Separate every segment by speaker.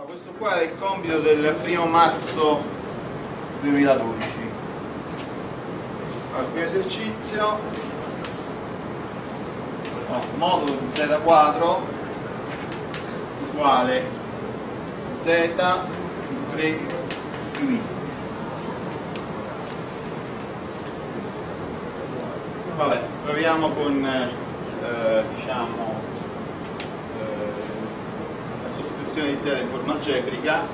Speaker 1: Allora, questo qua è il compito del primo marzo 2012. Allora, il primo esercizio, no, modulo di z quadro uguale z più 3 più i. Vabbè, proviamo con eh, diciamo eh, sostituzione di z in forma algebrica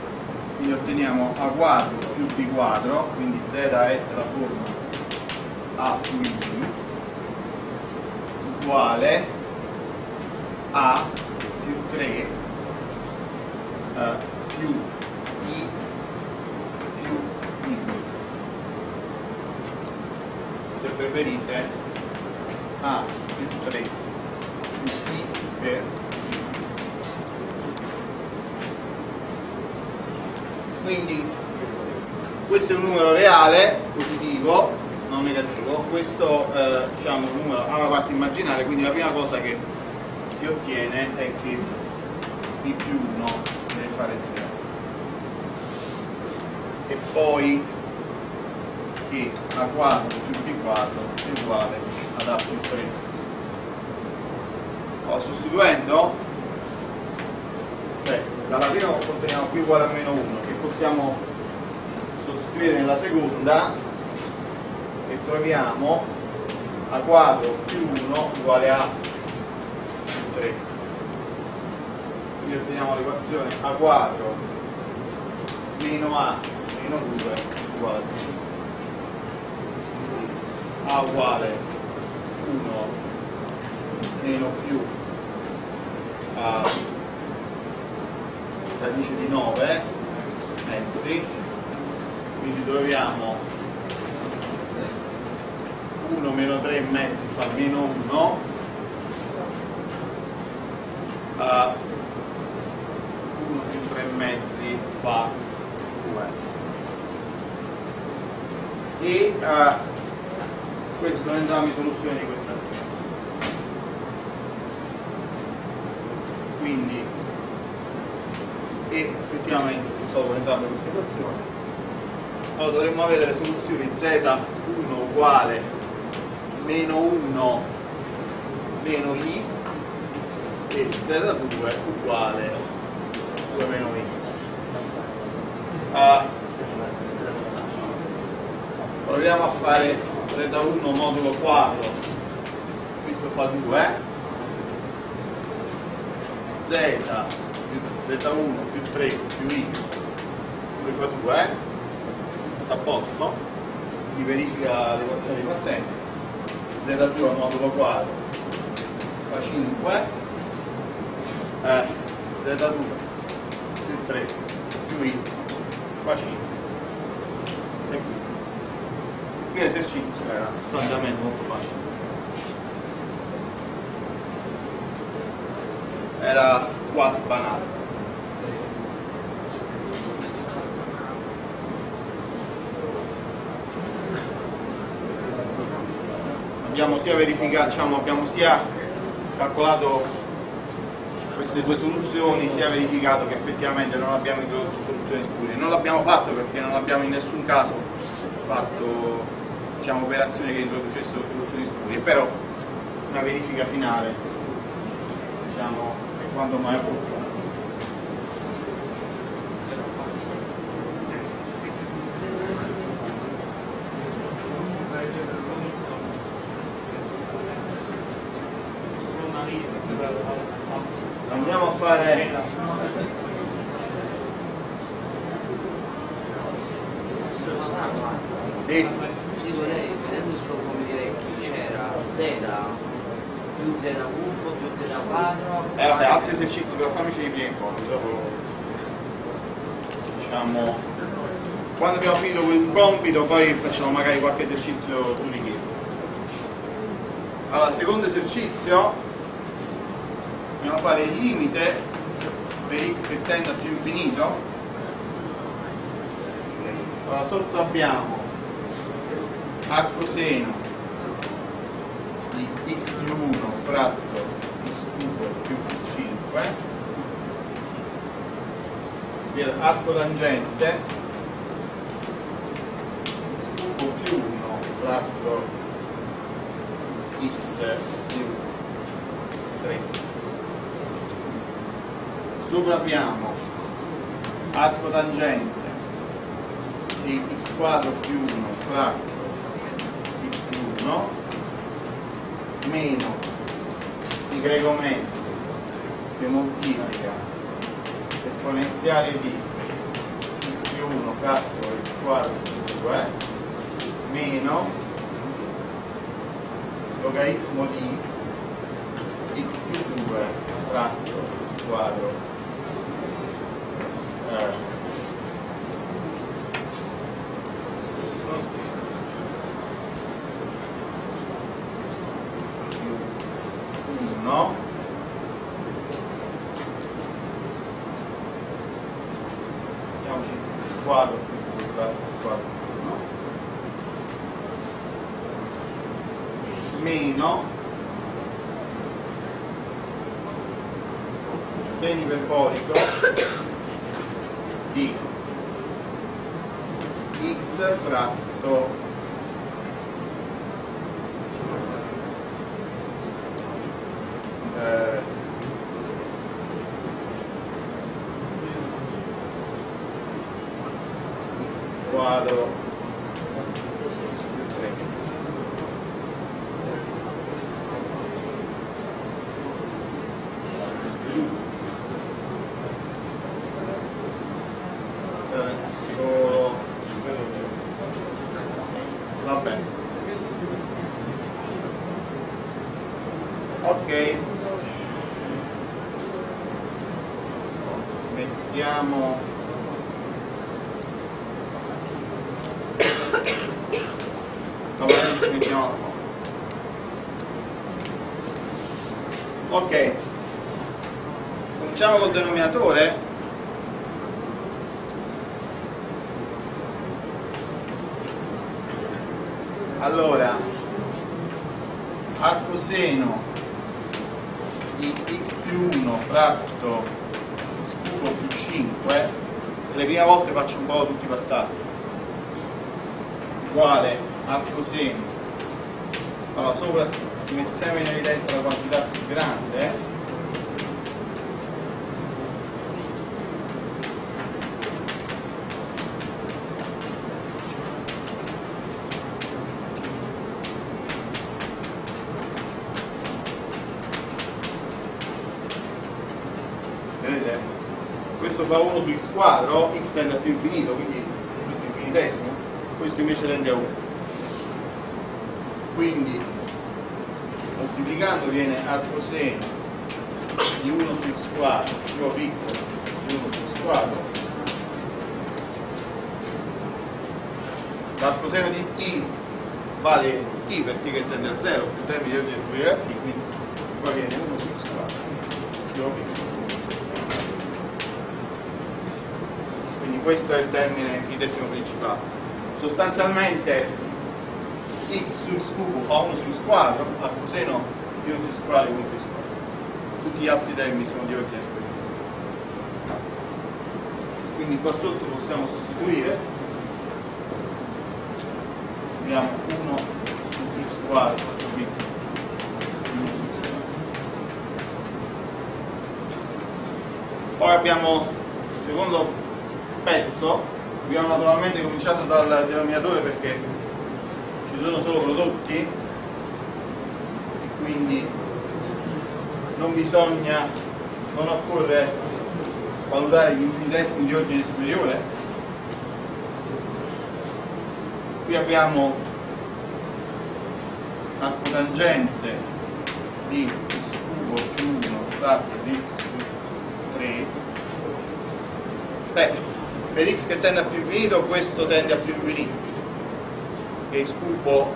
Speaker 1: quindi otteniamo a quadro più b quadro quindi z è la forma a più b uguale a più 3 eh, più i più i. Se preferite a più 3 più i per quindi questo è un numero reale positivo non negativo. Questo eh, diciamo, numero ha una parte immaginaria quindi la prima cosa che si ottiene è che b più 1 deve fare 0 e poi che a quadro più b quadro è uguale ad a più 3 allora, sostituendo cioè dalla prima otteniamo più uguale a meno 1 che possiamo sostituire nella seconda e troviamo a quadro più 1 uguale a più 3 quindi otteniamo l'equazione a quadro meno a meno 2 uguale a 0 a uguale 1 meno più a radice di 9 mezzi quindi troviamo 1 meno 3 mezzi fa meno 1 uh, 1 più 3 mezzi fa 2 e uh, queste sono entrambe soluzioni di questa quindi e effettivamente risolvo entrambe equazioni allora dovremmo avere le soluzioni z1 uguale meno 1 meno i e z2 uguale 2 meno i. Uh, proviamo a fare z1 modulo 4 questo fa 2 z più z1 più 3 più i fa 2 sta a posto. Mi verifica l'equazione di partenza. Z2 modulo 4 fa 5 eh, z2 più 3 più i fa 5 e qui. Qui l'esercizio era sostanzialmente molto facile. Era quasi banale abbiamo sia diciamo, abbiamo sia calcolato queste due soluzioni, sia verificato che effettivamente non abbiamo introdotto soluzioni spurie. Non l'abbiamo fatto perché non abbiamo in nessun caso fatto diciamo, operazioni che introducessero soluzioni spurie, però una verifica finale diciamo, è quanto mai opportuna. andiamo a fare sì
Speaker 2: Dico lei, vedendo i suoi come vecchi, c'era Z più Z cubo più Z quadro.
Speaker 1: eh, vabbè, altri esercizi però fammi finire prima in conto dopo diciamo quando abbiamo finito compito poi facciamo magari qualche esercizio su richiesta. Allora secondo esercizio dobbiamo fare il limite per x che tende a più infinito. Allora sotto abbiamo a coseno di x più 1 fratto x cubo più 5 scrivere arco tangente x cubo più 1 fratto x più 3 sopra abbiamo arco tangente. Di x quadro più 1 fratto x più 1 meno greco mezzo che moltiplica esponenziale di x più 1 fratto x quadro più 2 meno logaritmo di x più 2 fratto x quadro eh, più 1 mettiamoci x quadro più 2 fratto x quadro più 1 meno seno iperbolico di x fratto eh, x quadro più 3 Eh, solo va bene ok mettiamo la parentesi mettiamo ok cominciamo col denominatore allora arcoseno di x più 1 fratto x cubo più 5 le prime volte faccio un po' tutti i passaggi. Uguale arcoseno allora sopra si mette sempre in evidenza la quantità più grande vedete? questo fa 1 su x quadro, x tende a più infinito, quindi questo è infinitesimo, questo invece tende a 1. Quindi moltiplicando viene arcoseno di 1 su x quadro più o piccolo di 1 su x quadro. L'arcoseno di t vale t per t che tende a 0 più termine di ordine superiore a t, quindi qua viene 1 su x quadro più o piccolo. Questo è il termine infinitesimo principale. Sostanzialmente x su x cubo fa 1 su x quadro, a coseno di 1 su x quadro è 1 su x quadro. Tutti gli altri termini sono di ordine superiore. Quindi qua sotto possiamo sostituire. Abbiamo 1 su x quadro più b più 1 su x quadro. Poi abbiamo abbiamo naturalmente cominciato dal denominatore perché ci sono solo prodotti e quindi non bisogna non occorre valutare gli infinitesimi di ordine superiore. Qui abbiamo l'arco tangente di x cubo più 1 fratto di x più 3 beh per x che tende a più infinito questo tende a più infinito. Che x cubo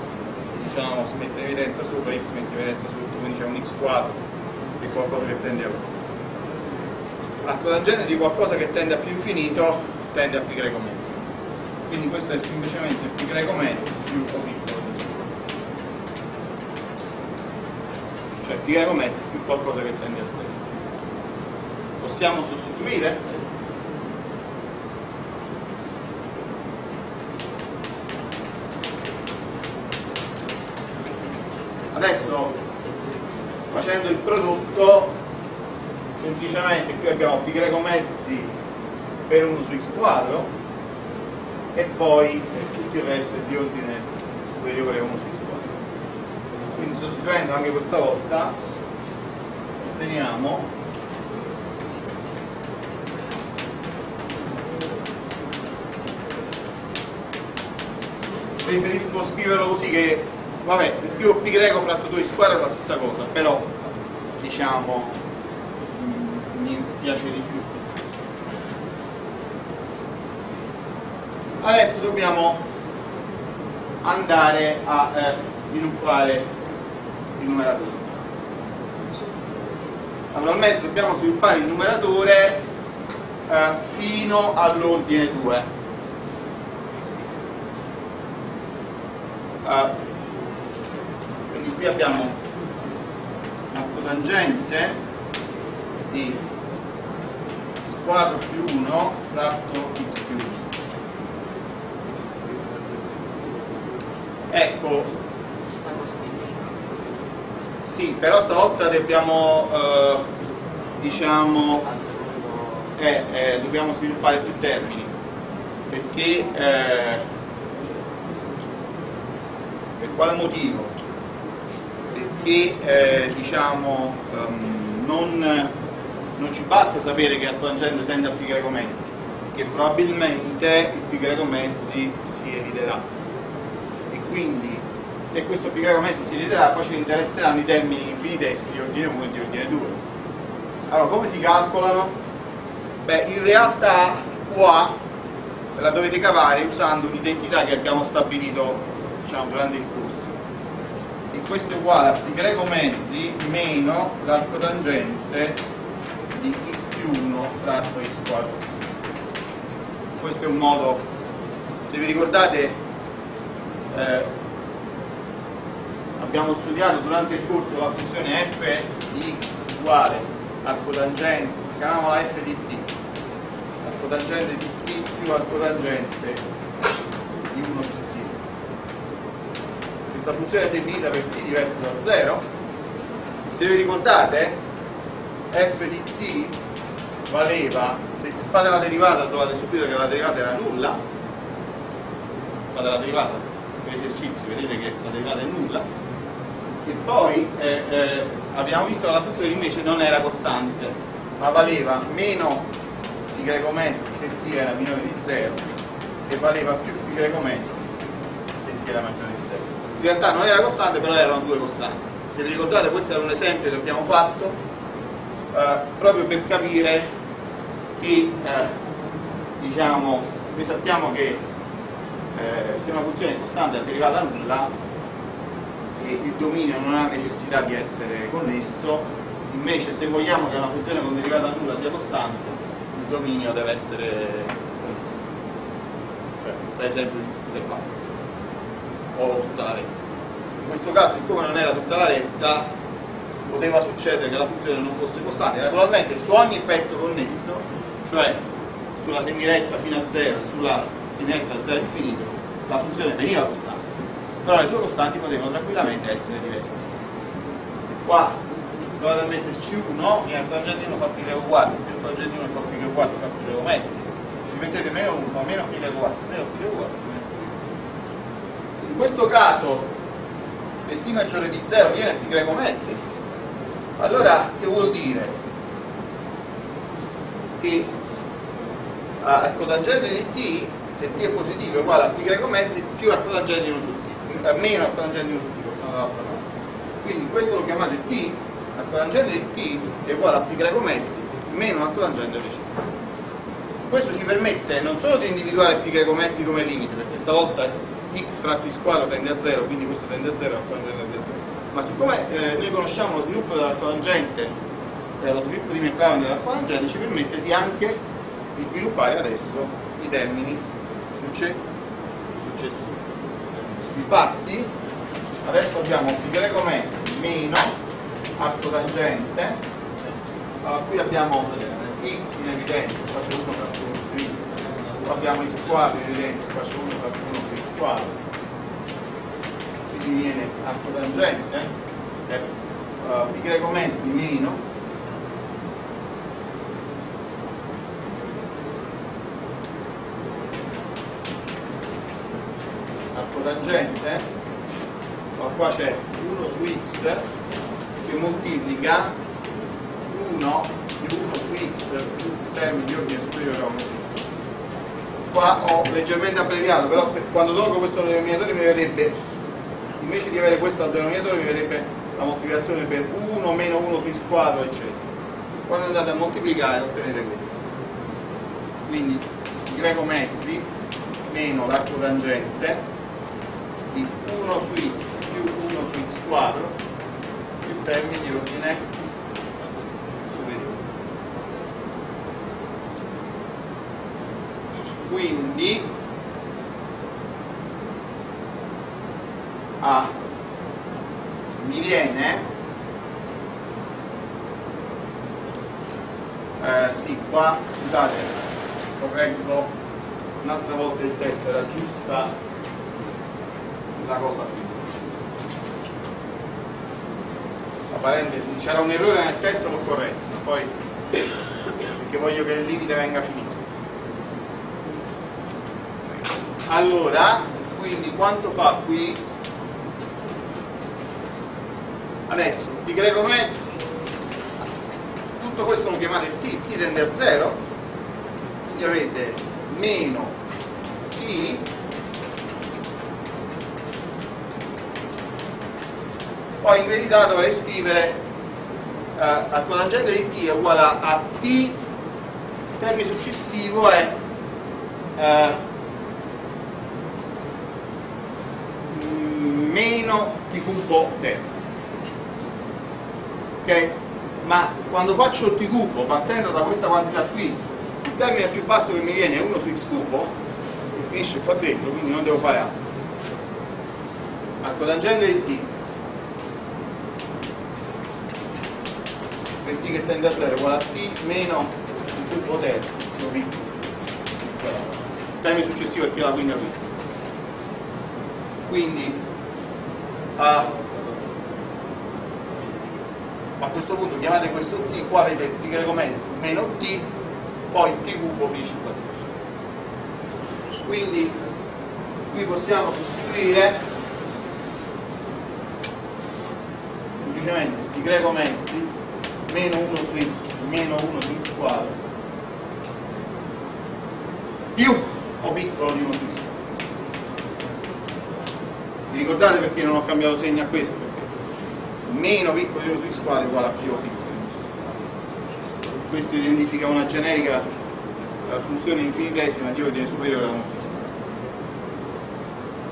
Speaker 1: diciamo si mette in evidenza sopra x mette in evidenza sotto quindi c'è un x quadro che è qualcosa che tende a 1 l'arco tangente di qualcosa che tende a più infinito tende a pi greco mezzo. Quindi questo è semplicemente pi greco mezzo più o piccolo cioè pi greco mezzo più qualcosa che tende a 0 possiamo sostituire facendo il prodotto pi greco mezzi per 1 su x quadro e poi eh, tutto il resto è di ordine superiore a 1 su x quadro quindi sostituendo anche questa volta otteniamo. Preferisco scriverlo così che vabbè se scrivo greco fratto 2 x quadro è la stessa cosa però diciamo piace di più. Adesso dobbiamo andare a eh, sviluppare il numeratore. Naturalmente dobbiamo sviluppare il numeratore eh, fino all'ordine 2 Uh, quindi qui abbiamo una cotangente di squadro più 1 fratto x più x ecco. Sì però stavolta dobbiamo eh, diciamo eh, eh, dobbiamo sviluppare più termini. Perché eh, per quale motivo? Perché eh, diciamo, um, non, non, ci basta sapere che tangente tende a pi mezzi, che probabilmente il pi mezzi si eviterà. E quindi se questo pi mezzi si eviterà, poi ci interesseranno i termini infiniteschi di ordine 1 e di ordine 2. Allora, come si calcolano? Beh, in realtà qua la dovete cavare usando un'identità che abbiamo stabilito diciamo, durante il corso. E questo è uguale a pi greco mezzi meno l'arco tangente di x più 1 fratto x quadro. Questo è un modo, se vi ricordate, eh, abbiamo studiato durante il corso la funzione f di x uguale arco tangente, chiamiamola f di t, arco tangente di t più arco tangente di 1 su questa funzione è definita per t diverso da 0 se vi ricordate f di t valeva se fate la derivata trovate subito che la derivata era nulla. Fate la derivata per esercizio vedete che la derivata è nulla. E poi eh, eh, abbiamo visto che la funzione invece non era costante ma valeva meno greco mezzi se t era minore di 0 e valeva più pi greco mezzi se t era maggiore di 0 in realtà non era costante però erano due costanti. Se vi ricordate questo era un esempio che abbiamo fatto eh, proprio per capire che eh, diciamo noi sappiamo che eh, se una funzione costante è derivata a nulla e il dominio non ha necessità di essere connesso invece se vogliamo che una funzione con derivata a nulla sia costante il dominio deve essere connesso cioè, per esempio del fatto o tutta la retta. In questo caso, siccome non era tutta la retta, poteva succedere che la funzione non fosse costante. Naturalmente su ogni pezzo connesso, cioè sulla semiretta fino a 0 e sulla semiretta a 0 infinito, la funzione veniva costante. Però le due costanti potevano tranquillamente essere diverse. Qua provate a metterci 1, viene il tangente 1 fa pi greco 4, più il tangente 1 fa pi greco 4 fa pi greco mezzi. Ci mettete meno 1 fa meno pi greco 4, meno pi greco 4 in questo caso per t maggiore di 0 viene pi greco mezzi allora che vuol dire? che al cotangente di t se t è positivo è uguale a pi greco mezzi più al cotangente di 1 su t eh, meno al cotangente di 1 su t quindi questo lo chiamate t al cotangente di t è uguale a pi greco mezzi meno al cotangente di c questo ci permette non solo di individuare pi greco mezzi come limite perché stavolta x fratto x quadro tende a 0, quindi questo tende a 0 e l'arco tangente tende a 0. Ma siccome eh, noi conosciamo lo sviluppo dell'arco tangente e lo sviluppo di McLaren dell'arco tangente ci permette di anche di sviluppare adesso i termini successivi. Infatti adesso abbiamo pi greco mezzi meno arco tangente, allora qui abbiamo x in evidenza, faccio 1 fratto 1 più x, abbiamo x quadro in evidenza, faccio 1 fratto 1 più x quadro quindi viene arco tangente eh, uh, pi greco mezzi meno. Arcotangente ma qua c'è 1 su x che moltiplica 1 più 1 su x più termini di ordine superiore a 1 su x. Qua ho leggermente abbreviato però quando tolgo questo denominatore mi verrebbe invece di avere questo al denominatore mi verrebbe la moltiplicazione per 1 meno 1 su x quadro eccetera quando andate a moltiplicare ottenete questo quindi i greco mezzi meno l'arco tangente di 1 su x più 1 su x quadro più termini di ordine superiore. Quindi A mi viene eh, sì, qua scusate, correggo un'altra volta il testo, era giusta la cosa qui. C'era un errore nel testo, l'ho corretto, poi perché voglio che il limite venga finito. Allora, quindi quanto fa qui? Adesso, di greco mezzi, tutto questo lo chiamate t, t tende a 0, quindi avete meno t. Poi in verità dovrei scrivere eh, al cotangente di t è uguale a t. Il termine successivo è eh, meno t cubo terzi ok? ma quando faccio t cubo partendo da questa quantità qui il termine più basso che mi viene è 1 su x cubo che finisce qua dentro quindi non devo fare altro al cotangente di t per t che tende a 0 uguale a t meno il cubo terzi, lo piccolo. Il termine successivo è che la quinta qui. Quindi a, a questo punto chiamate questo t, qua avete t greco mezzo meno t, poi t cubo finisce qua dentro. Quindi qui possiamo sostituire semplicemente t greco mezzi meno 1 su x meno 1 su x quadro più o piccolo di 1 su x vi ricordate perché non ho cambiato segno a questo? Meno piccolo di 1 su x quadro uguale a più o piccolo di 1 su x quadro questo identifica una generica eh, funzione infinitesima di ordine superiore a 1 su x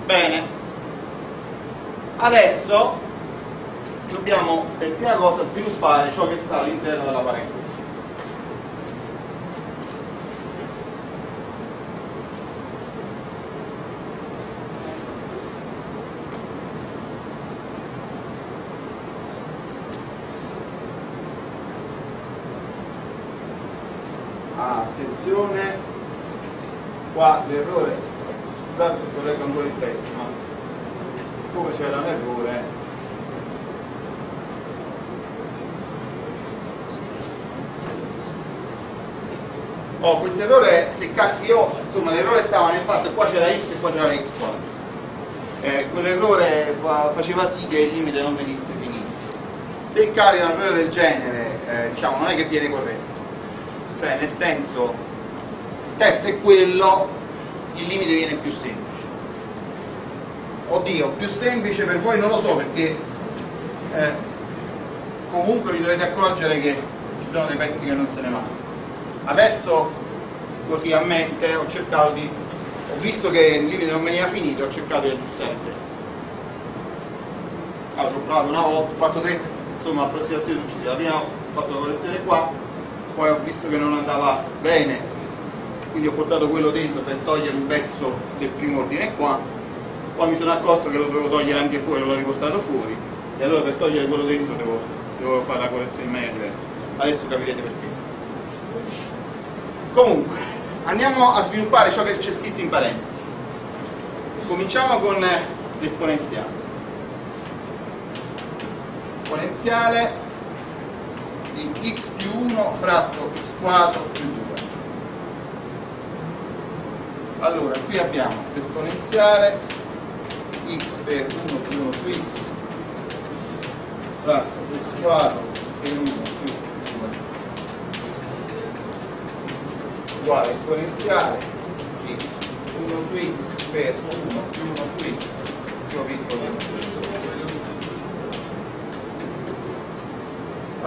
Speaker 1: bene. Adesso dobbiamo per prima cosa sviluppare ciò che sta all'interno della parentesi. Attenzione. Qua l'errore. Scusate se correggo ancora il testo ma siccome c'era un errore oh, questo errore se io insomma l'errore stava nel fatto che qua c'era x e qua c'era x eh, quell'errore fa, faceva sì che il limite non venisse finito. Se capita un errore del genere eh, diciamo non è che viene corretto cioè nel senso il test è quello il limite viene più semplice. Oddio più semplice per voi non lo so perché eh, comunque vi dovete accorgere che ci sono dei pezzi che non se ne vanno. Adesso così a mente ho cercato di ho visto che il limite non veniva finito ho cercato di aggiustare il testo. Allora ho provato una volta ho fatto tre insomma approssimazioni successive la prima ho fatto la correzione qua poi ho visto che non andava bene quindi ho portato quello dentro per togliere un pezzo del primo ordine qua poi mi sono accorto che lo dovevo togliere anche fuori l'ho riportato fuori e allora per togliere quello dentro devo, devo fare la correzione in maniera diversa adesso capirete perché Comunque, andiamo a sviluppare ciò che c'è scritto in parentesi. Cominciamo con l'esponenziale. l'esponenziale di x più 1 fratto x quadro più 2 allora qui abbiamo l'esponenziale x per 1 più 1 su x fratto x quadro per 1 più 2 uguale esponenziale di 1 su x per 1 più 1 su x più piccolo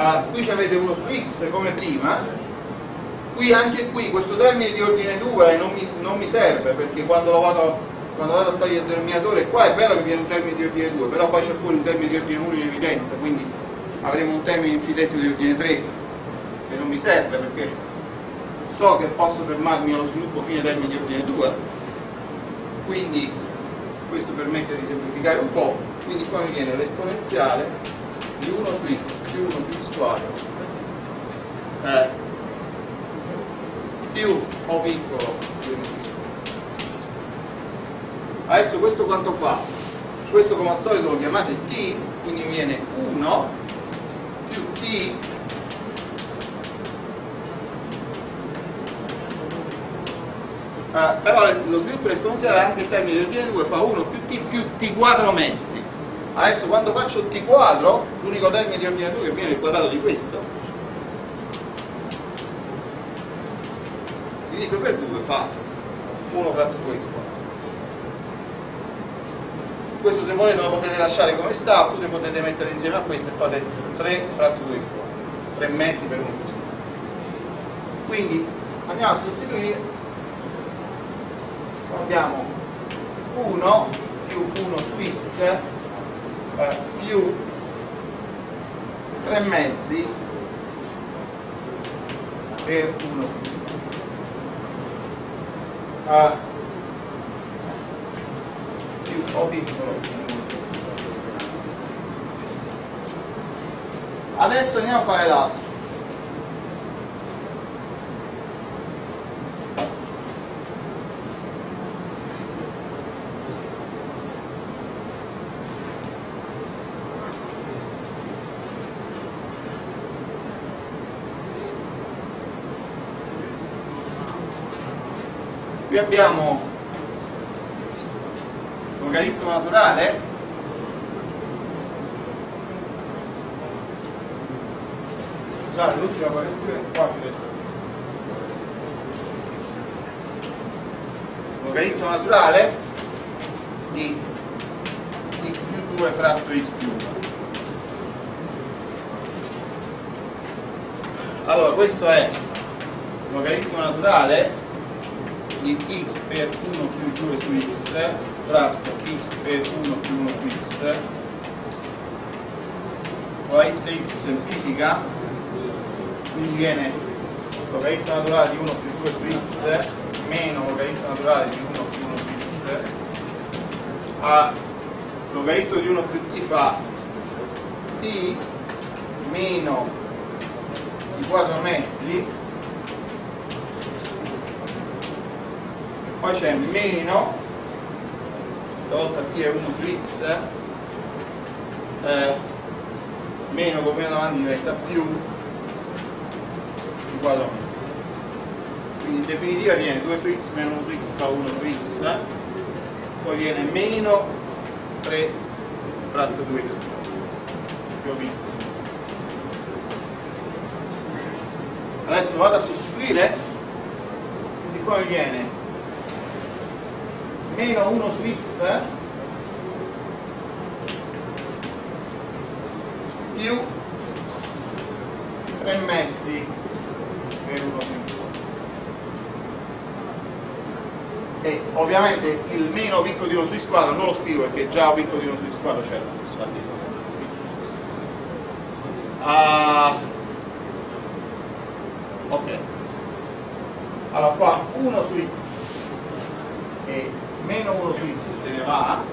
Speaker 1: ah, qui avete 1 su x come prima. Qui anche qui questo termine di ordine 2 non mi, non mi serve perché quando, vado, quando vado a togliere il denominatore qua è vero che viene un termine di ordine 2 però poi c'è fuori un termine di ordine 1 in evidenza quindi avremo un termine infinitesimo di ordine 3 che non mi serve perché so che posso fermarmi allo sviluppo fine termine di ordine 2 quindi questo permette di semplificare un po' quindi qua mi viene l'esponenziale di 1 su x più 1 su x quadro eh, più O piccolo più adesso questo quanto fa? questo come al solito lo chiamate t quindi viene 1 più t Uh, però lo sviluppo esponenziale anche il termine del ordine 2 fa 1 più t più t quadro mezzi adesso quando faccio t quadro l'unico termine di ordine 2 che viene è il quadrato di questo diviso per 2 fa 1 fratto 2x questo se volete lo potete lasciare come sta oppure potete mettere insieme a questo e fate 3 fratto 2x 3 mezzi per 1 plus quindi andiamo a sostituire. Abbiamo 1 più 1 su x eh, più 3 mezzi per 1 su x a più O piccolo. Adesso andiamo a fare l'altro qui abbiamo logaritmo naturale. Scusate l'ultima correzione qua più destra logaritmo naturale di x più 2 fratto x più 1 allora questo è logaritmo naturale di x per 1 più 2 su x fratto x per 1 più 1 su x. La x e x semplifica quindi viene logaritmo naturale di 1 più 2 su x meno logaritmo naturale di 1 più 1 su x. A logaritmo di 1 più t fa? T meno i 4 mezzi poi c'è meno. Stavolta t è 1 su x. Eh, meno come davanti diventa più di quadro quindi in definitiva viene 2 su x meno 1 su x fa 1 su x. Poi viene meno 3 fratto 2x più piccolo adesso vado a sostituire. Quindi poi viene meno 1 su x più 3 mezzi per 1 su x. E ovviamente il meno piccolo di 1 su x quadro non lo scrivo perché già O piccolo di 1 su x quadro c'era ah, ok. Allora qua 1 su x meno 1 su x se ne va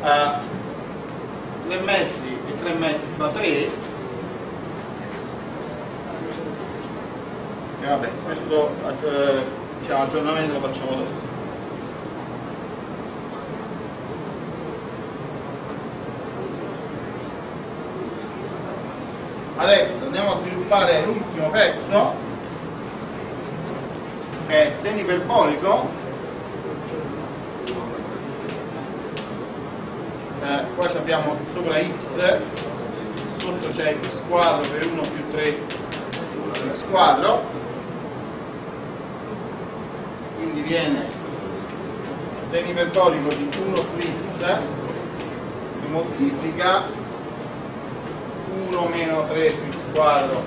Speaker 1: uh, 3 mezzi e 3 mezzi fa 3 e vabbè questo uh, diciamo, aggiornamento lo facciamo dopo. Adesso andiamo a sviluppare l'ultimo pezzo che è semiperbolico eh, qua abbiamo sopra x sotto c'è x quadro per 1 più 3 x quadro. Quindi viene semiperbolico di 1 su x che moltiplica 1 meno 3 su x quadro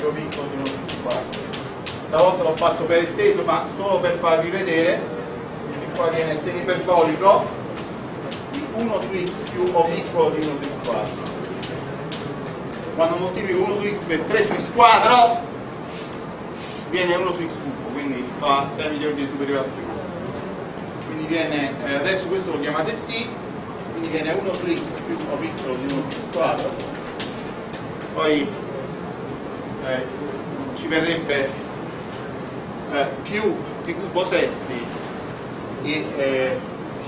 Speaker 1: più piccolo di 1 su x quadro. Stavolta l'ho fatto per esteso ma solo per farvi vedere che qua viene semiperbolico di 1 su x più o piccolo di 1 su x quadro. Quando moltiplico 1 su x per 3 su x quadro viene 1 su x cubo quindi fa termini di ordine superiore al secondo. Quindi viene eh, adesso questo lo chiamate t quindi viene 1 su x più o piccolo di 1 su x quadro. Poi eh, ci verrebbe eh, più t cubo sesti e eh,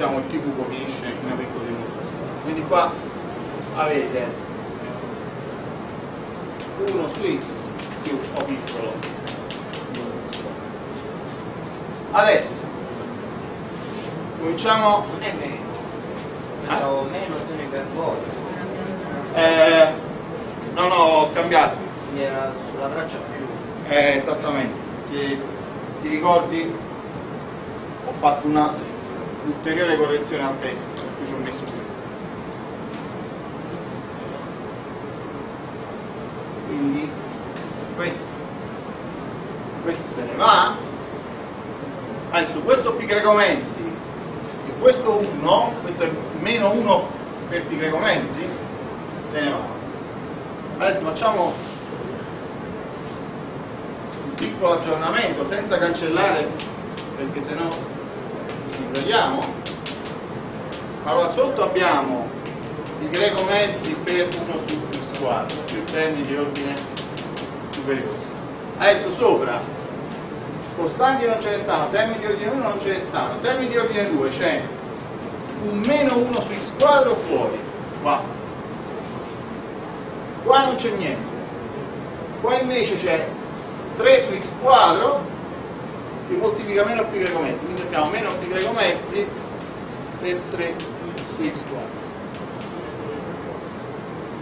Speaker 1: diciamo il t cubo finisce in 1 piccolo di 1 su x quadro quindi qua avete 1 su x più o piccolo di 1 su x quadro adesso cominciamo
Speaker 2: Non è meno. Pensavo meno sono iperbolico.
Speaker 1: eh, no no ho cambiato
Speaker 2: Quindi era sulla traccia più.
Speaker 1: Eh, esattamente, se ti ricordi ho fatto una ulteriore correzione al testo, per cui ci ho messo qui. Quindi questo, questo se ne va. Adesso questo pi greco mezzi e questo 1, questo è meno 1 per pi greco mezzi, se ne va. Adesso facciamo un piccolo aggiornamento senza cancellare perché sennò invogliamo allora sotto abbiamo greco mezzi per 1 su x quadro più termini di ordine superiore. Adesso sopra costanti non ce ne stanno termini di ordine 1 non ce ne stanno termini di ordine 2 c'è un meno 1 su x quadro fuori qua. Qua non c'è niente. Qua invece c'è 3 su x quadro che moltiplica meno pi greco mezzi quindi abbiamo meno pi greco mezzi per 3 su x quadro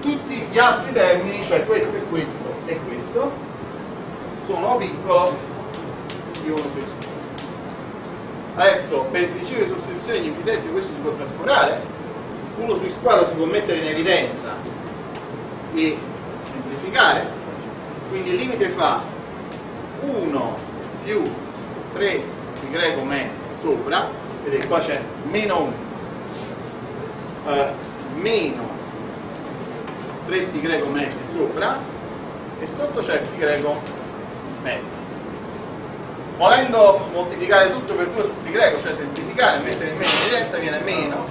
Speaker 1: tutti gli altri termini cioè questo e questo e questo sono piccolo di 1 su x quadro adesso per il principio di sostituzione degli infitesi questo si può trascurare. 1 su x quadro si può mettere in evidenza e semplificare. Quindi il limite fa 1 più 3 pi greco mezzi sopra vedete qua c'è meno 1 eh, meno 3 pi greco mezzi sopra e sotto c'è greco mezzi volendo moltiplicare tutto per 2 su greco cioè semplificare mettere in meno evidenza viene meno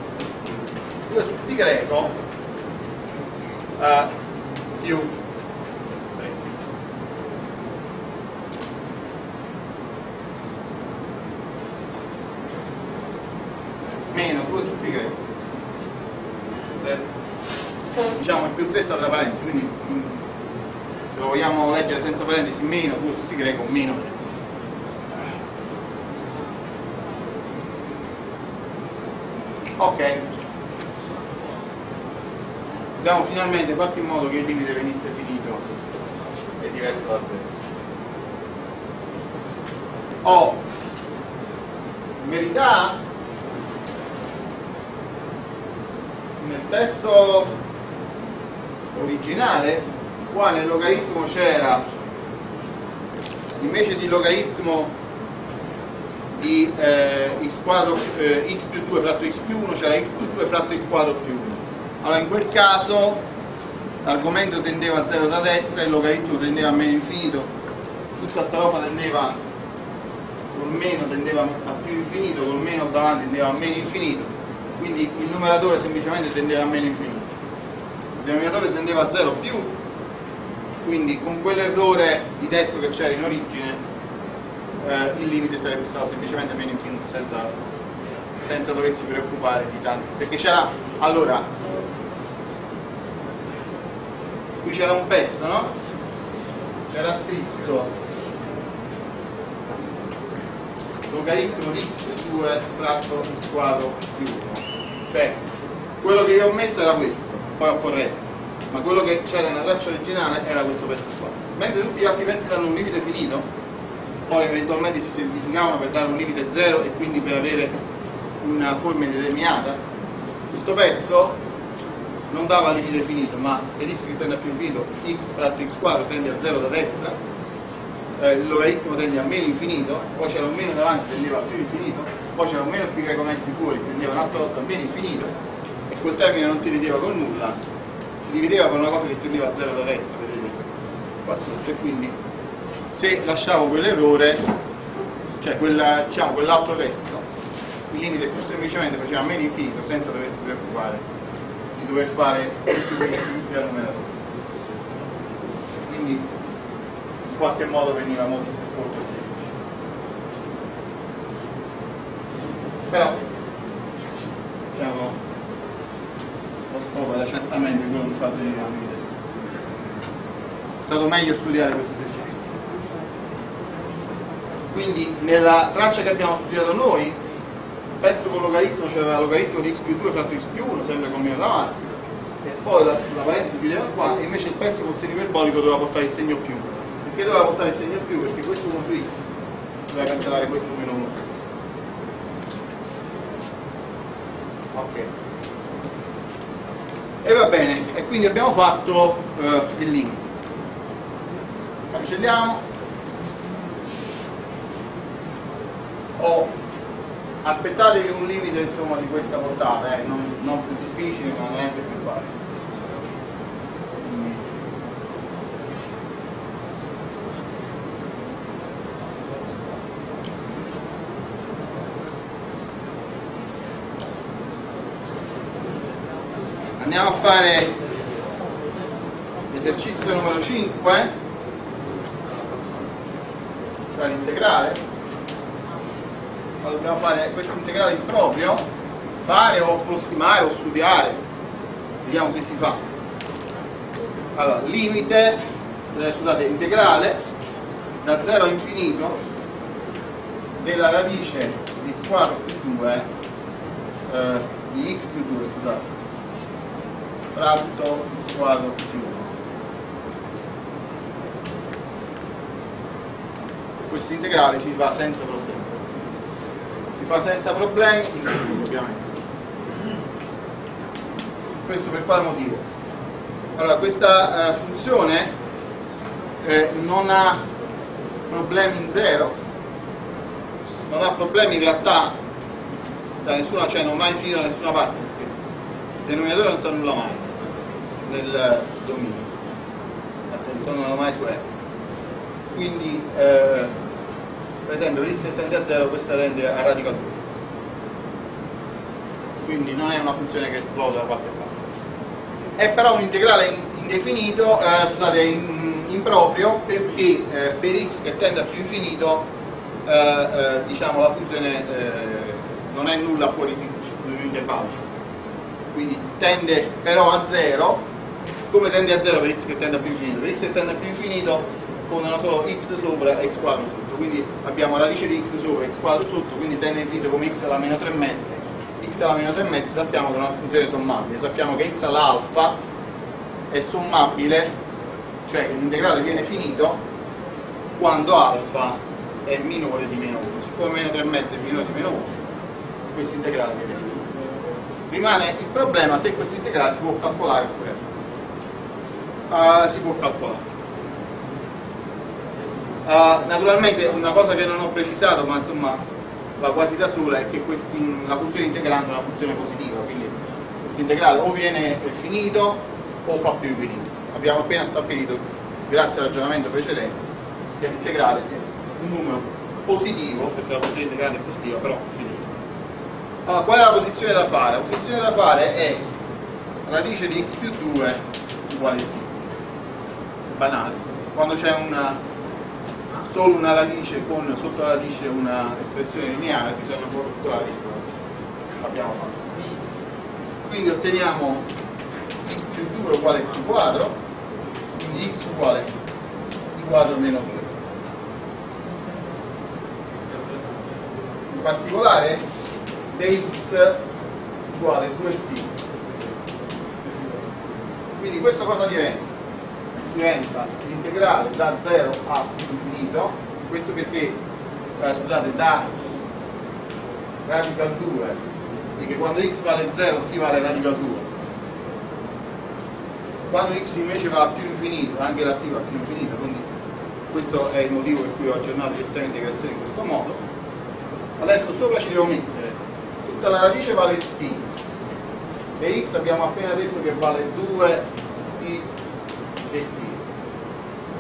Speaker 1: 2 su greco eh, più meno 2 su pi greco Eh, diciamo il più 3 sta tra parentesi quindi mm, se lo vogliamo leggere senza parentesi meno 2 su pi greco meno. 3 ok. Abbiamo finalmente fatto in modo che il limite venisse finito. E diverso da 0 ho in verità testo originale qua nel logaritmo c'era invece di logaritmo di eh, x quadro eh, x più 2 fratto x più 1 c'era x più 2 fratto x quadro più 1 allora in quel caso l'argomento tendeva a 0 da destra il logaritmo tendeva a meno infinito tutta sta roba tendeva col meno tendeva a più infinito col meno davanti tendeva a meno infinito quindi il numeratore semplicemente tendeva a meno infinito. Il denominatore tendeva a 0 più. Quindi con quell'errore di testo che c'era in origine eh, il limite sarebbe stato semplicemente meno infinito senza, senza doversi preoccupare di tanto. Perché c'era allora qui c'era un pezzo no? c'era scritto logaritmo di x più 2 fratto x quadro più 1 cioè quello che io ho messo era questo poi ho corretto ma quello che c'era nella traccia originale era questo pezzo qua. Mentre tutti gli altri pezzi danno un limite finito poi eventualmente si semplificavano per dare un limite 0 e quindi per avere una forma indeterminata questo pezzo non dava limite finito ma ed x che tende a più infinito x fratto x quadro tende a 0 da destra eh, il logaritmo tende a meno infinito poi c'era un meno davanti tendeva a più infinito poi c'era un meno pi greco mezzi fuori tendeva un'altra volta a meno infinito e quel termine non si divideva con nulla si divideva con una cosa che tendeva a 0 da destra vedete qua sotto e quindi se lasciavo quell'errore cioè quella, diciamo, quell'altro testo il limite più semplicemente faceva meno infinito senza doversi preoccupare di dover fare tutti tutti al numeratore. Quindi in qualche modo veniva molto più e semplice. Però diciamo lo scopo era certamente quello di fare la limite È stato meglio studiare questo esercizio. Quindi nella traccia che abbiamo studiato noi pezzo con logaritmo c'era logaritmo di x più 2 fratto x più 1, sempre con meno davanti, e poi la, la parentesi chiudeva qua, e invece il pezzo col segno iperbolico doveva portare il segno più. Perché doveva portare il segno più? Perché questo 1 su x doveva cancellare questo meno 1 su x. Ok. E va bene, e quindi abbiamo fatto eh, il limite. Cancelliamo. Ho aspettatevi un limite insomma, di questa portata, eh, non, non, più difficile ma neanche più facile. Andiamo a fare l'esercizio numero 5, cioè l'integrale. Ma dobbiamo fare questo integrale improprio, fare o approssimare o studiare, vediamo se si fa. Allora, limite, eh, scusate, integrale da 0 a infinito della radice di squadro più 2 eh, di x più 2, scusate, fratto squadro più 1. Questo integrale si fa senza problemi fa senza problemi in fisica ovviamente questo per quale motivo? allora questa eh, funzione eh, non ha problemi in zero non ha problemi in realtà da nessuna, cioè non va infinito da nessuna parte perché il denominatore non sa nulla mai nel dominio. Anzi non sa nulla mai su R quindi eh, per esempio per x tende a 0 questa tende a radica 2 quindi non è una funzione che esplode da qualche parte. È però un integrale indefinito eh, scusate in, improprio perché eh, per x che tende a più infinito eh, eh diciamo la funzione eh, non è nulla fuori dell'intervallo quindi tende però a 0 come tende a 0 per x che tende a più infinito per x che tende a più infinito con una solo x sopra x quadro sotto, quindi abbiamo radice di x sopra x quadro sotto, quindi tende infinito come x alla meno 3 mezzi, x alla meno 3 mezzi sappiamo che è una funzione sommabile, sappiamo che x all'alfa è sommabile, cioè che l'integrale viene finito quando alfa è minore di meno 1, siccome meno 3 mezzi è minore di meno 1, questo integrale viene finito. Rimane il problema se questo integrale si può calcolare oppure. Uh, si può calcolare Uh, naturalmente una cosa che non ho precisato, ma insomma va quasi da sola, è che questi, la funzione integrante è una funzione positiva, quindi questo integrale o viene finito o fa più infinito. Abbiamo appena stabilito, grazie al ragionamento precedente, che l'integrale è un numero positivo, perché la funzione integrante è positiva, però finito. Allora, qual è la posizione da fare? La posizione da fare è radice di x più 2 uguale a t. Banale. Quando c'è solo una radice con sotto la radice una espressione lineare, bisogna porre tutta la radice. L'abbiamo fatto. Quindi otteniamo x più 2 uguale t quadro, quindi x uguale t quadro meno 2 in particolare dx uguale 2t quindi questo cosa diventa? Diventa l'integrale da 0 a infinito questo perché eh, scusate da radical 2 perché quando x vale 0 t vale radical 2 quando x invece va a più infinito anche la t va a più infinito quindi questo è il motivo per cui ho aggiornato l'estrema integrazione in questo modo. Adesso sopra ci devo mettere tutta la radice vale t e x abbiamo appena detto che vale 2 t e t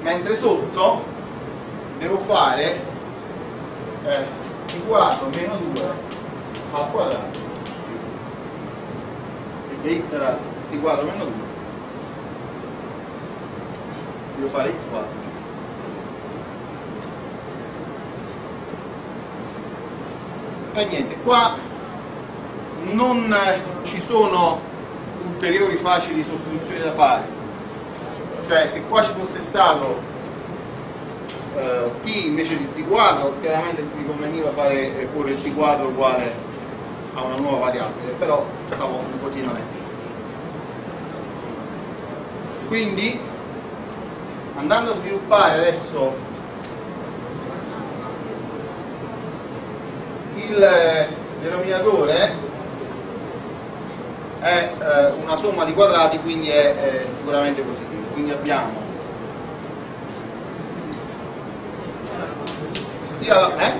Speaker 1: mentre sotto devo fare eh, t quadro meno 2 al quadrato. Perché x era t quadro meno 2 devo fare x quadro e niente qua non ci sono ulteriori facili sostituzioni da fare cioè se qua ci fosse stato eh, t invece di t quadro chiaramente mi conveniva fare, eh, porre il t quadro uguale a una nuova variabile però stavolta così non è. Quindi andando a sviluppare adesso il denominatore è eh, una somma di quadrati quindi è, è sicuramente positivo quindi abbiamo. T alla, eh?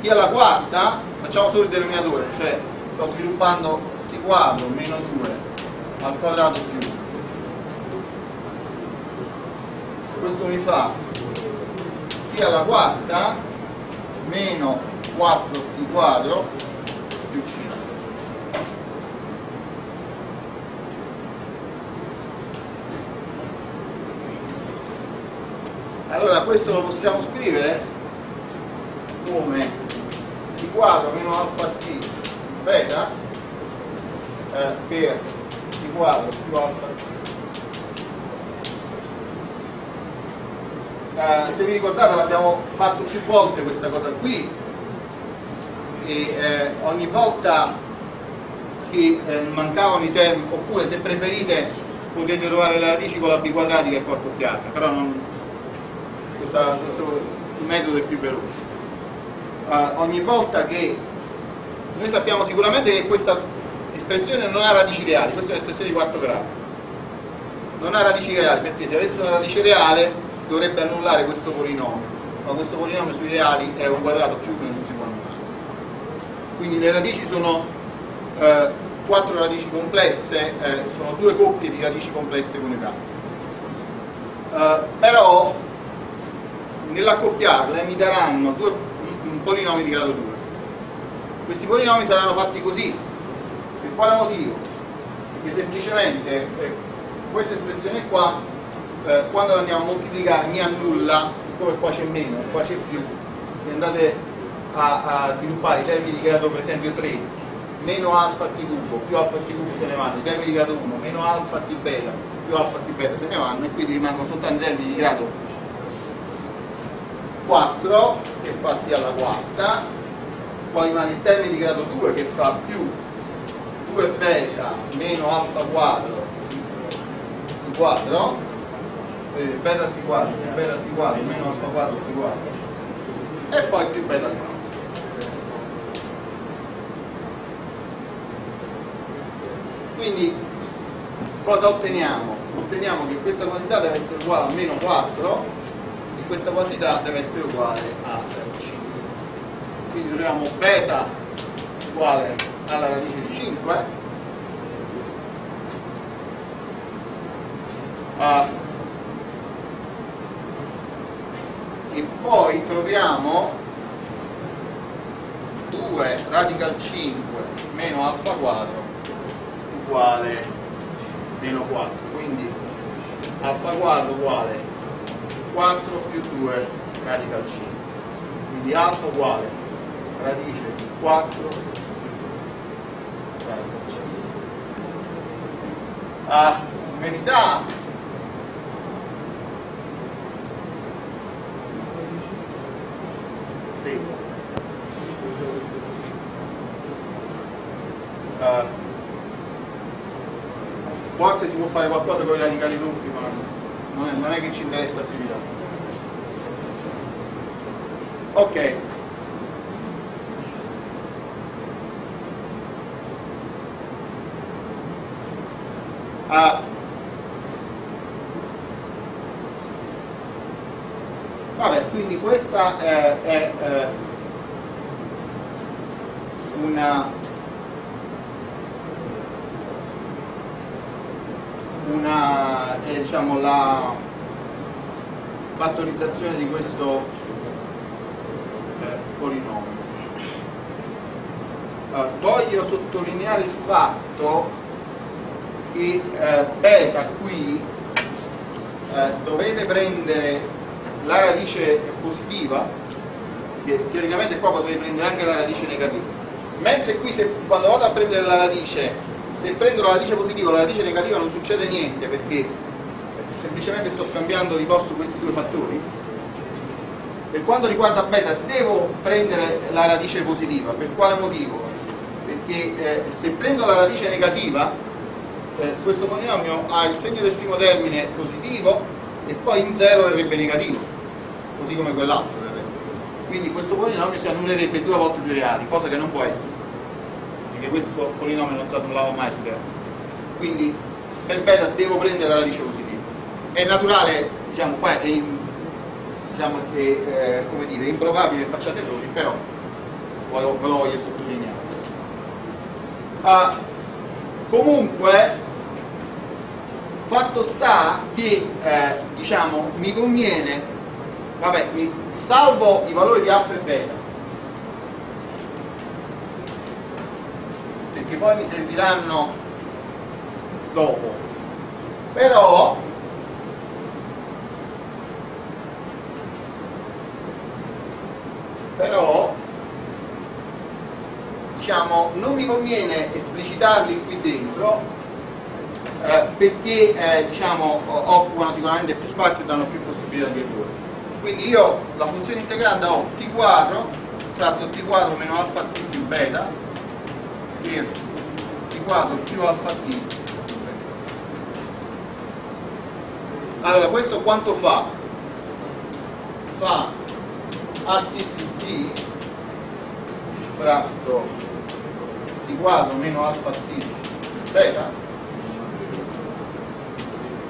Speaker 1: t alla quarta facciamo solo il denominatore cioè sto sviluppando t quadro meno 2 al quadrato più. Questo mi fa t alla quarta meno 4t quadro più 5 allora questo lo possiamo scrivere? Come? T quadro meno alfa t beta eh, per t quadro più alfa t. Eh, se vi ricordate l'abbiamo fatto più volte questa cosa qui. E eh, ogni volta che eh, mancavano i termini oppure se preferite potete trovare le radici con la b quadratica e poi accoppiarla però non, questa, questo metodo è più veloce. Uh, ogni volta che noi sappiamo sicuramente che questa espressione non ha radici reali questa è un'espressione di quarto grado. Non ha radici reali perché se avesse una radice reale dovrebbe annullare questo polinomio ma questo polinomio sui reali è un quadrato più che non si può annullare. Quindi le radici sono eh, quattro radici complesse eh, sono due coppie di radici complesse coniugate uh, però nell'accoppiarle mi daranno due polinomi di grado 2 questi polinomi saranno fatti così per quale motivo? perché semplicemente eh, questa espressione qua eh, quando la andiamo a moltiplicare mi annulla siccome qua c'è meno qua c'è più se andate a, a, sviluppare i termini di grado per esempio 3 meno alfa t cubo più alfa t cubo se ne vanno i termini di grado 1 meno alfa t beta più alfa t beta se ne vanno e quindi rimangono soltanto i termini di grado 4 che fa t alla quarta poi rimane il termine di grado 2 che fa più 2 beta meno alfa quadro t quadro eh, beta t quadro beta t quadro meno alfa quadro t quadro e poi più beta t quadro quindi cosa otteniamo? otteniamo che questa quantità deve essere uguale a meno 4 questa quantità deve essere uguale a 5 quindi troviamo beta uguale alla radice di 5 uh, e poi troviamo 2 radical 5 meno alfa quadro uguale meno 4 quindi alfa quadro uguale 4 più 2 radical 5 quindi alfa uguale radice di 4 più 2 radical 5 ah, in verità! Sì. ah, forse si può fare qualcosa con i radicali doppi ma non è, non è che ci interessa più di tanto ok ah. vabbè quindi questa è, è, è una una è diciamo, la fattorizzazione di questo eh, polinomio. Eh, voglio sottolineare il fatto che eh, beta qui eh, dovete prendere la radice positiva, che teoricamente qua potete prendere anche la radice negativa, mentre qui se, quando vado a prendere la radice se prendo la radice positiva o la radice negativa non succede niente perché semplicemente sto scambiando di posto questi due fattori. Per quanto riguarda beta devo prendere la radice positiva. Per quale motivo? Perché eh, se prendo la radice negativa eh, questo polinomio ha il segno del primo termine positivo e poi in zero verrebbe negativo così come quell'altro del resto quindi questo polinomio si annullerebbe due volte sui reali cosa che non può essere perché questo polinomio non si annullava mai su reale. Quindi per beta devo prendere la radice positiva. È naturale, diciamo, qua è, in, diciamo, è eh, come dire, improbabile che facciate errori, però ve lo voglio sottolineare. Uh, comunque, fatto sta che eh, diciamo, mi conviene, vabbè, mi salvo i valori di alfa e beta. Che poi mi serviranno dopo. Però però diciamo non mi conviene esplicitarli qui dentro eh, perché eh, diciamo occupano sicuramente più spazio e danno più possibilità di errore quindi io la funzione integranda ho t quadro tratto t quadro meno alfa t più beta per t quadro più alfa t allora questo quanto fa? fa at più t fratto t quadro meno alfa t. Beta.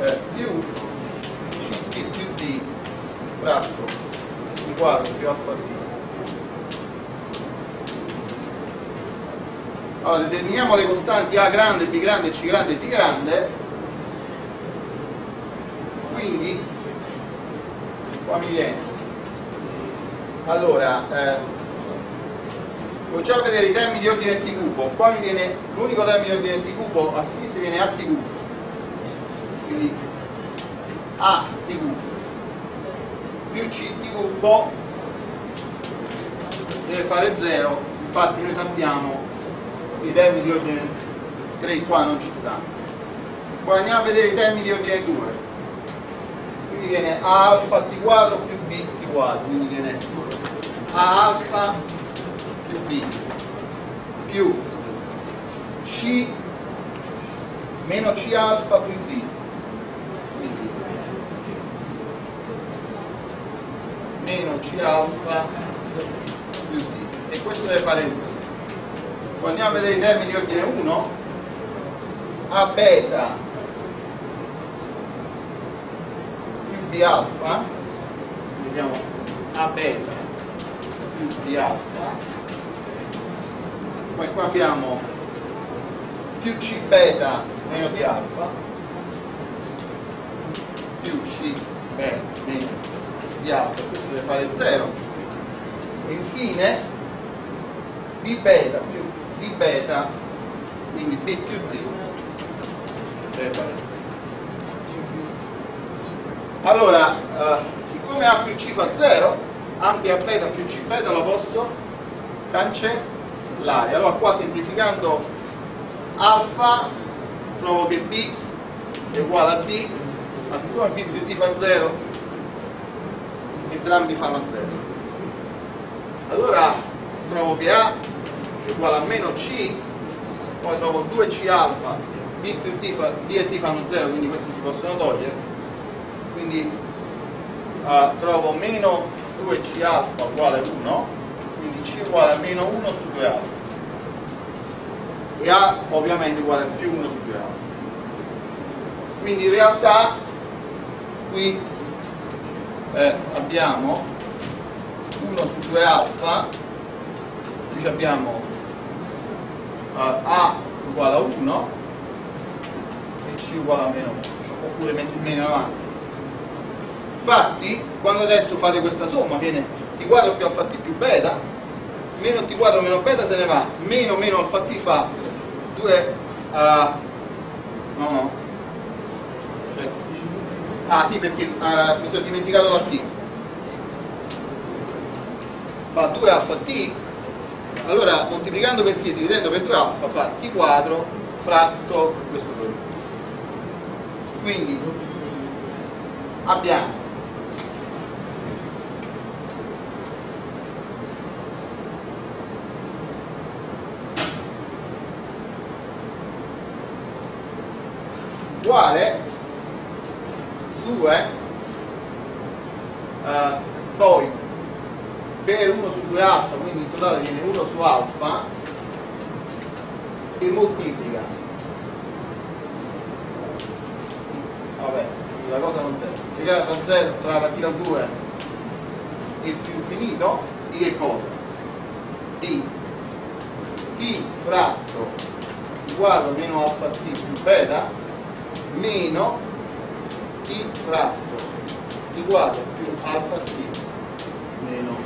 Speaker 1: Eh, più ct più d fratto t quadro più alfa t. Allora determiniamo le costanti A grande, B grande, C grande e D grande. Quindi qua mi viene. Allora eh, cominciamo a vedere i termini di ordine T cubo qua mi viene l'unico termine di ordine T cubo a sinistra viene A T cubo quindi A T cubo più C T cubo deve fare 0 infatti noi sappiamo i termini di ordine. 3 qua non ci stanno poi andiamo a vedere i termini di ordine 2 quindi viene A alfa t quadro più B t quadro quindi viene A alfa più B più C meno C alfa più D quindi meno C alfa più D e questo deve fare 1 poi andiamo a vedere i termini di ordine 1 a beta più b alfa. Vediamo. A beta più b alfa poi qua abbiamo più c beta meno d alfa. Più c beta meno d alfa questo deve fare 0 e infine b beta più di beta quindi B più D deve fare 0 allora eh, siccome A più C fa 0 anche A beta più C beta lo posso cancellare allora qua semplificando alfa trovo che B è uguale a D ma siccome B più D fa 0 entrambi fanno 0 allora trovo che A uguale a meno C, poi trovo 2C alfa b più d, fa, b e d fanno 0 quindi questi si possono togliere. Quindi uh, trovo meno 2c alfa uguale 1 quindi c uguale a meno 1 su 2 alfa e a ovviamente uguale a più 1 su 2 alfa quindi in realtà qui eh, abbiamo 1 su 2 alfa qui abbiamo uh, a uguale a 1 e c uguale a meno 1 oppure meno avanti. Infatti quando adesso fate questa somma viene t quadro più alfa t più beta meno t quadro meno beta se ne va. Meno meno alfa t fa 2 uh, no no. Cioè, ah sì perché uh, mi sono dimenticato la t. Fa 2 alfa t. Allora moltiplicando per t e dividendo per 2 alfa fa t quadro fratto questo. Prodotto quindi abbiamo uguale 2 uh, poi per 1 su 2 alfa, quindi in totale viene 1 su alfa, e moltiplica. Vabbè, la cosa non serve. Integrare tra 0, tra la t al 2 e più infinito, di che cosa? Di t fratto uguale meno alfa t più beta meno t fratto uguale più alfa t meno.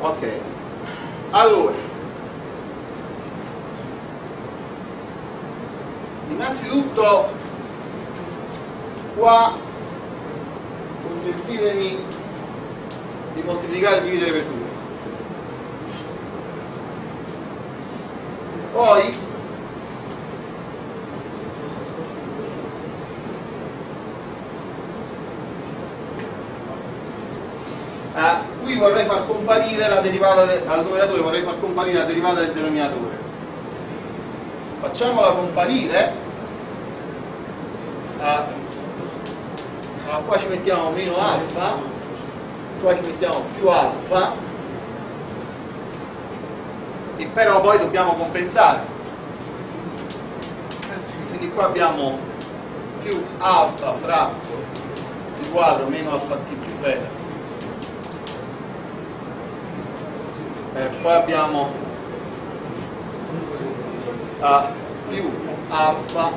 Speaker 1: Ok. Allora. Innanzitutto qua consentitemi di moltiplicare e dividere per 2 poi qui vorrei far comparire la derivata de, al numeratore vorrei far derivata del denominatore. Facciamola comparire. Ah, ah, qua ci mettiamo meno alfa qua ci mettiamo più alfa. E però poi dobbiamo compensare. Quindi qua abbiamo più alfa fratto il quadro meno alfa t più beta. Eh, poi abbiamo A più alfa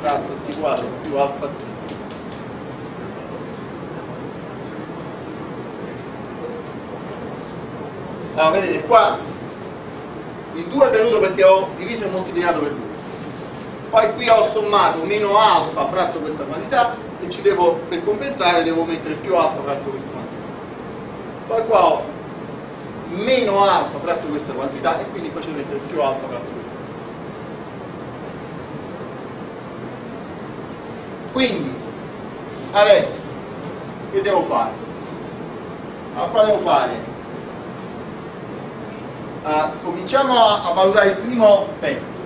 Speaker 1: fratto t quadro più alfa t allora vedete qua. Il 2 è venuto perché ho diviso e moltiplicato per 2 poi qui ho sommato meno alfa fratto questa quantità e ci devo per compensare devo mettere più alfa fratto questa quantità. Poi qua ho meno alfa fratto questa quantità e quindi qua ci deve più alfa fratto questa quindi adesso che devo fare? allora qua devo fare uh, cominciamo a, a valutare il primo pezzo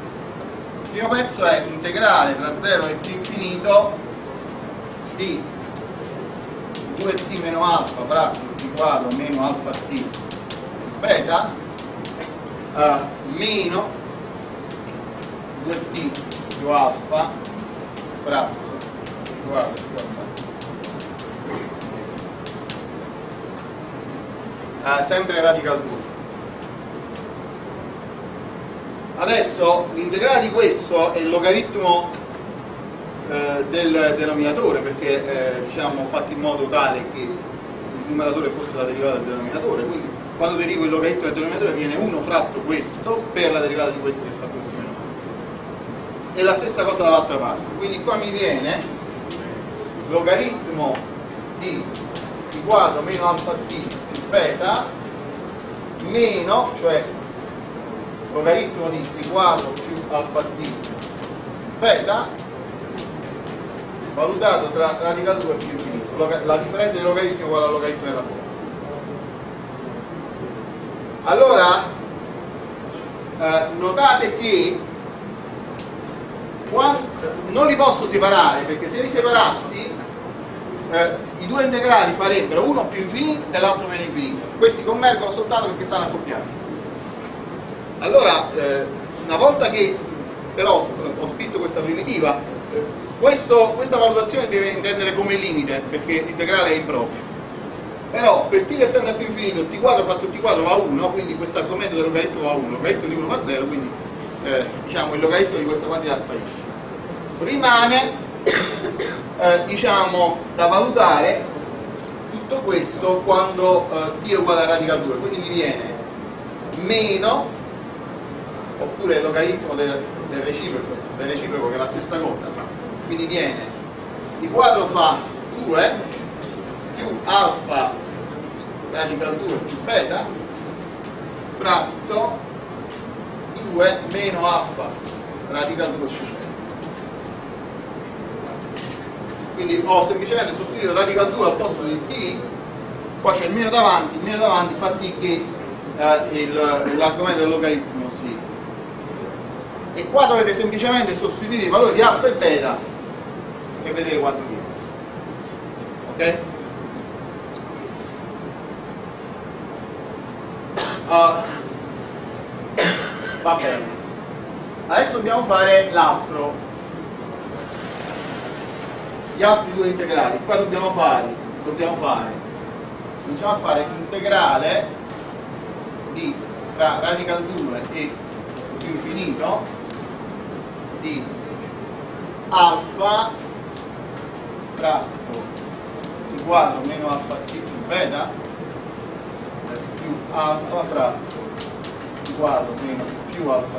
Speaker 1: il primo pezzo è integrale tra 0 e più infinito di 2t meno alfa fratto t quadro meno alfa t beta uh, meno 2t più alfa fratto alfa uh, sempre radical 2 adesso l'integrale di questo è il logaritmo eh, del denominatore perché eh, diciamo, ho fatto in modo tale che il numeratore fosse la derivata del denominatore. Quindi quando derivo il logaritmo del denominatore viene 1 fratto questo per la derivata di questo che fa 2 più meno. E la stessa cosa dall'altra parte. Quindi qua mi viene logaritmo di t quadro meno alfa t più beta meno cioè logaritmo di t quadro più alfa t beta valutato tra radical 2 e più infinito la differenza di logaritmi è uguale al logaritmo del rapporto allora eh, notate che quando, non li posso separare perché se li separassi eh, i due integrali farebbero uno più infinito e l'altro meno infinito. Questi convergono soltanto perché stanno accoppiati. Allora eh, una volta che però eh, ho scritto questa primitiva eh, questo, questa valutazione deve intendere come limite perché l'integrale è improprio. Però per t che tende a più infinito t quadro fatto t quadro va a 1 quindi questo argomento del logaritmo va a 1 il logaritmo di 1 va a 0 quindi eh, diciamo il logaritmo di questa quantità sparisce. Rimane eh, diciamo da valutare tutto questo quando eh, t è uguale a radical 2 quindi mi viene meno oppure il logaritmo del, del, reciproco, del reciproco che è la stessa cosa quindi viene t quadro fa 2 più alfa radical 2 più beta fratto 2 meno alfa radical 2 più beta quindi ho semplicemente sostituito radical 2 al posto di t. Poi c'è il meno davanti il meno davanti fa sì che eh, l'argomento del logaritmo si e qua dovete semplicemente sostituire i valori di alfa e beta per vedere quanto viene ok? Uh, va bene. Adesso dobbiamo fare l'altro gli altri due integrali. Qua dobbiamo fare dobbiamo fare. Cominciamo a fare integrale di tra radical 2 e più infinito di alfa fratto il quadro meno alfa t più beta più alfa fratto uguale meno più alfa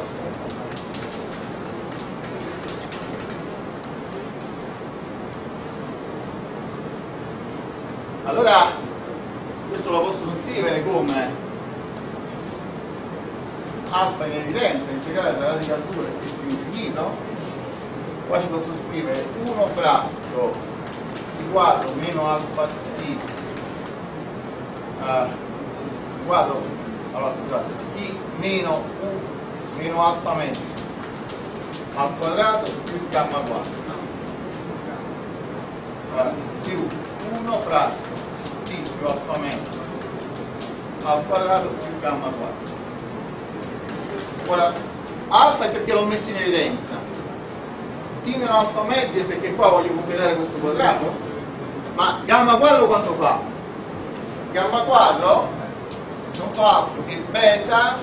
Speaker 1: allora questo lo posso scrivere come alfa in evidenza integrale tra radical 2 e più infinito. Qua ci posso scrivere 1 fratto di quadro meno alfa t uh, quadro allora scusate i meno u meno alfa mezzo al quadrato più gamma quadro allora, più 1 fratto. t più alfa mezzo al quadrato più gamma quadro ora alfa è perché l'ho messo in evidenza t meno alfa mezzo è perché qua voglio completare questo quadrato ma gamma quadro quanto fa? gamma quadro non fa altro che beta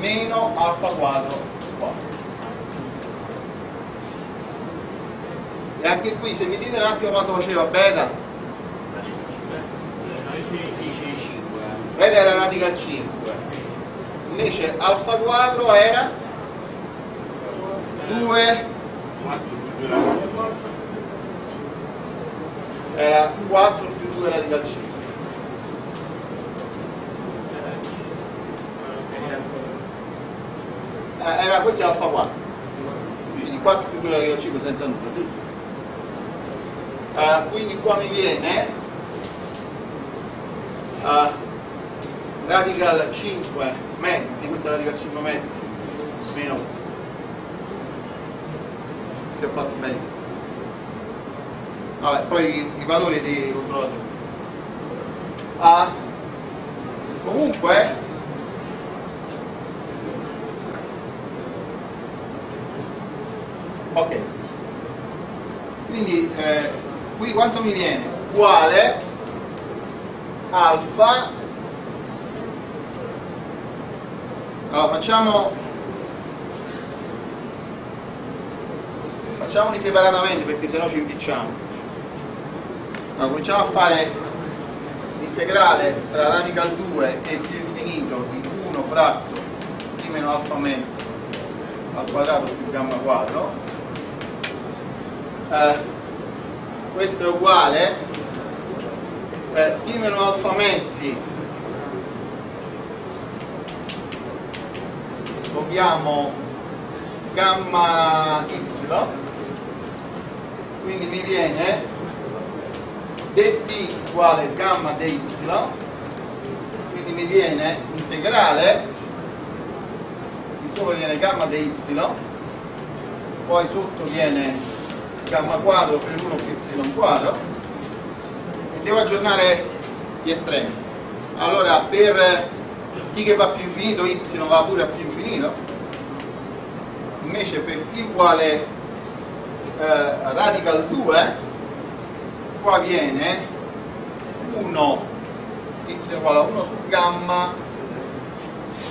Speaker 1: meno alfa quadro 4 e anche qui se mi dite un attimo quanto faceva beta beta era radical 5 invece alfa quadro era 2 era 4 più 2 radical 5 Eh, era questo è alfa 4 quindi 4 più 2 radical 5 senza nulla giusto? Uh, quindi qua mi viene uh, radical 5 mezzi questo è radical 5 mezzi meno. 1 si è fatto bene vabbè poi i, valori li controllate uh, comunque ok. Quindi eh, qui quanto mi viene? uguale alfa allora facciamo facciamoli separatamente perché sennò ci impicciamo. Allora, cominciamo a fare l'integrale tra radical 2 e più infinito di 1 fratto di meno alfa mezzo al quadrato più gamma quadro eh, questo è uguale eh, t meno alfa mezzi troviamo gamma y quindi mi viene dt uguale gamma dy quindi mi viene integrale qui sopra viene gamma di y poi sotto viene gamma quadro per 1 più y quadro e devo aggiornare gli estremi. Allora per t che va più infinito y va pure a più infinito invece per t uguale eh, radical 2 qua viene 1 y uguale a 1 su gamma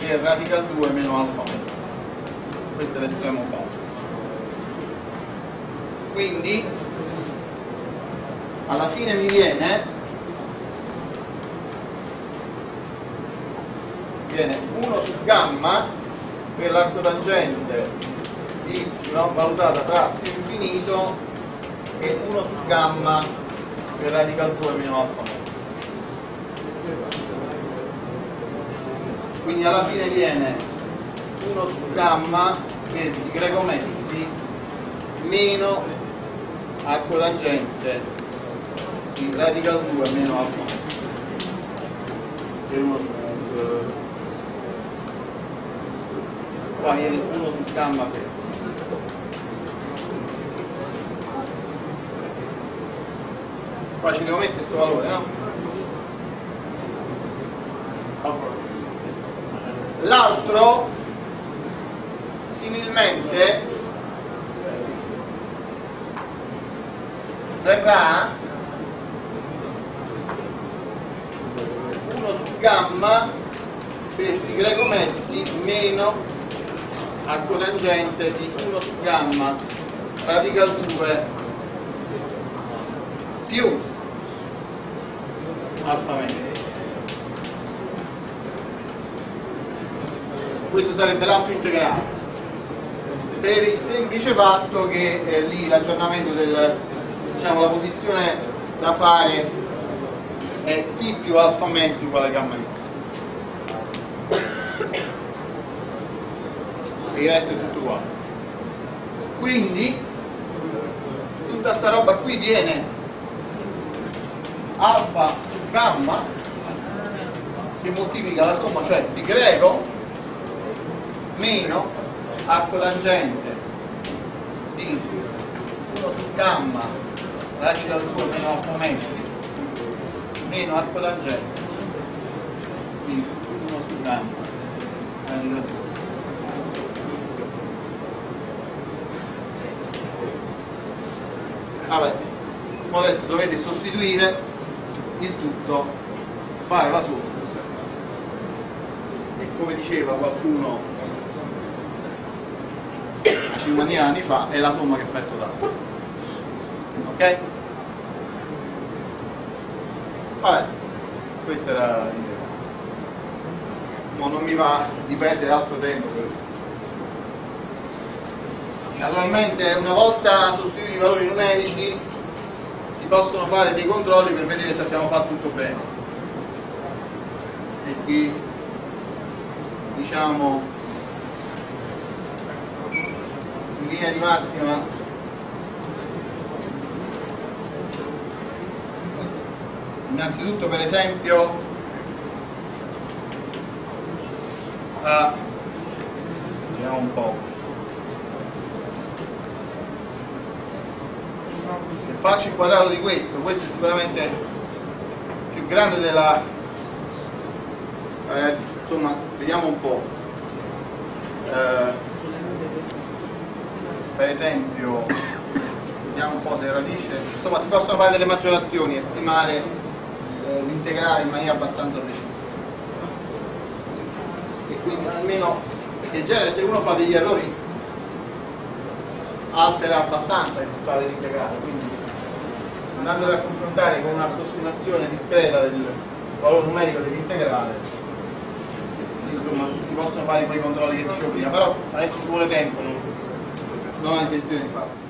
Speaker 1: per radical 2 meno alfa questo è l'estremo basso. Quindi alla fine mi viene viene 1 su gamma per l'arco tangente di y valutata tra più infinito e 1 su gamma per radical 2 meno alfa quindi alla fine viene 1 su gamma per pi greco mezzi meno arco tangente di radical 2 meno alfa per 1 su eh, qua viene 1 su gamma per qua questo valore no? l'altro similmente verrà 1 su gamma per greco mezzi meno arco tangente di 1 su gamma radical 2 più alfa mezzo questo sarebbe l'altro integrale. Per il semplice fatto che eh, lì l'aggiornamento del diciamo posizione da fare è t più alfa mezzo uguale a gamma y e il resto è tutto uguale. Quindi tutta sta roba qui viene alfa su gamma che moltiplica la somma cioè di greco meno arco tangente di 1 su gamma radical 2 meno alfa mezzi meno arco tangente di 1 su gamma radical 2 vabbè adesso dovete sostituire il tutto fare la somma e come diceva qualcuno a 50 anni fa è la somma che fa il totale. Ok? vabbè questa era l'idea. Ma non mi va di perdere altro tempo Naturalmente una volta sostituiti i valori numerici si possono fare dei controlli per vedere se abbiamo fatto tutto bene. E qui diciamo in linea di massima innanzitutto per esempio uh, vediamo un po' faccio il quadrato di questo questo è sicuramente più grande della eh, insomma vediamo un po' eh, per esempio vediamo un po' se radice. Insomma si possono fare delle maggiorazioni e stimare eh, l'integrale in maniera abbastanza precisa. E quindi almeno perché in genere se uno fa degli errori altera abbastanza il risultato dell'integrale, quindi andandolo a confrontare con un'approssimazione discreta del valore numerico dell'integrale, sì, insomma, si possono fare quei controlli che dicevo prima, però adesso ci vuole tempo, non, non ho intenzione di farlo.